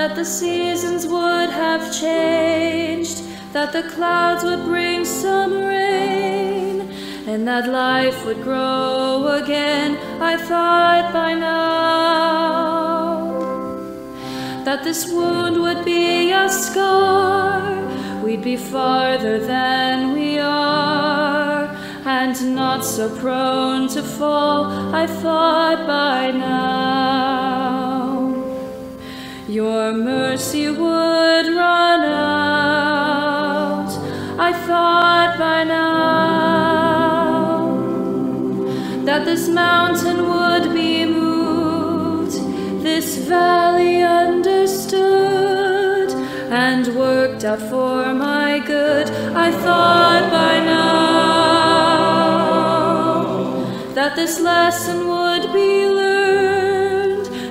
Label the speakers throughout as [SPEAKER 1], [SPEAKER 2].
[SPEAKER 1] that the seasons would have changed, that the clouds would bring some rain, and that life would grow again. I thought by now that this wound would be a scar, we'd be farther than we are, and not so prone to fall. I thought by now your mercy would run out. I thought by now that this mountain would be moved, this valley understood, and worked out for my good. I thought by now that this lesson would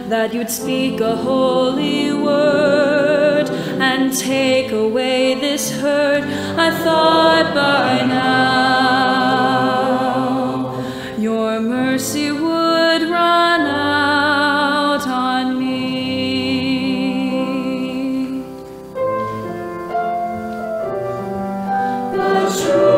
[SPEAKER 1] that you'd speak a holy word and take away this hurt. I thought by now your mercy would run out on me. But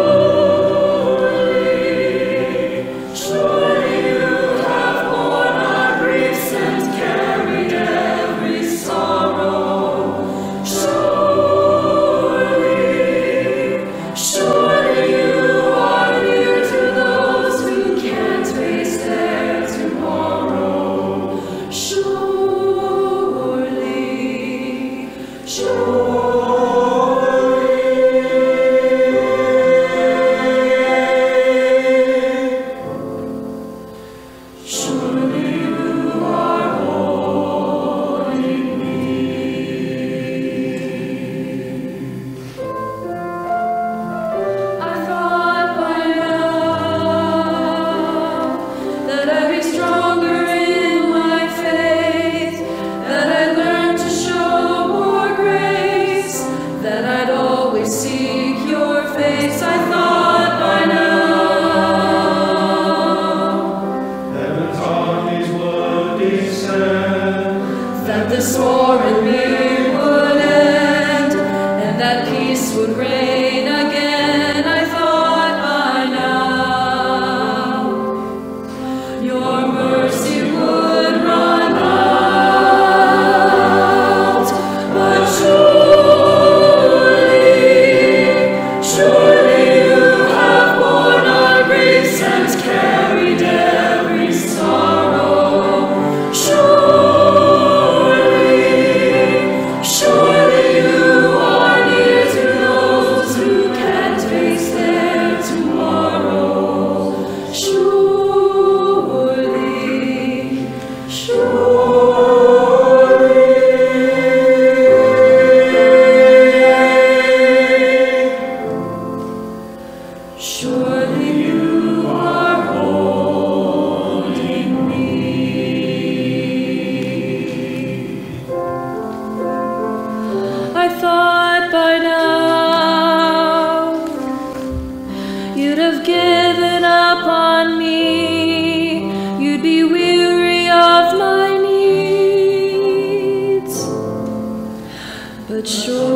[SPEAKER 1] your mercy sure.